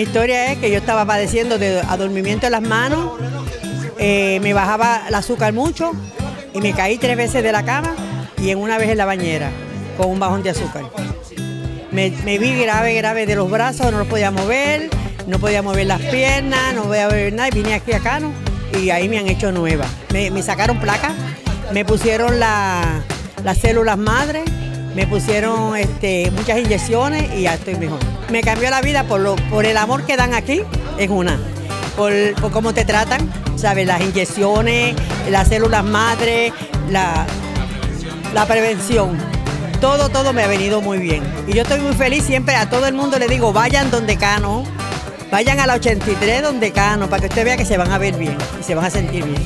Mi historia es que yo estaba padeciendo de adormimiento en las manos, eh, me bajaba el azúcar mucho y me caí tres veces de la cama y en una vez en la bañera con un bajón de azúcar. Me, vi grave, grave de los brazos, no los podía mover, no podía mover las piernas, no podía ver nada y vine aquí a Cano y ahí me han hecho nueva. Me, sacaron placas, me pusieron las células madres, me pusieron este, muchas inyecciones y ya estoy mejor. Me cambió la vida por, lo, por el amor que dan aquí, es una, por, cómo te tratan, ¿sabes? Las inyecciones, las células madres, la, la prevención. Todo, todo me ha venido muy bien. Y yo estoy muy feliz, siempre a todo el mundo le digo, vayan donde Cano, vayan a la 83 donde Cano, para que usted vea que se van a ver bien y se van a sentir bien.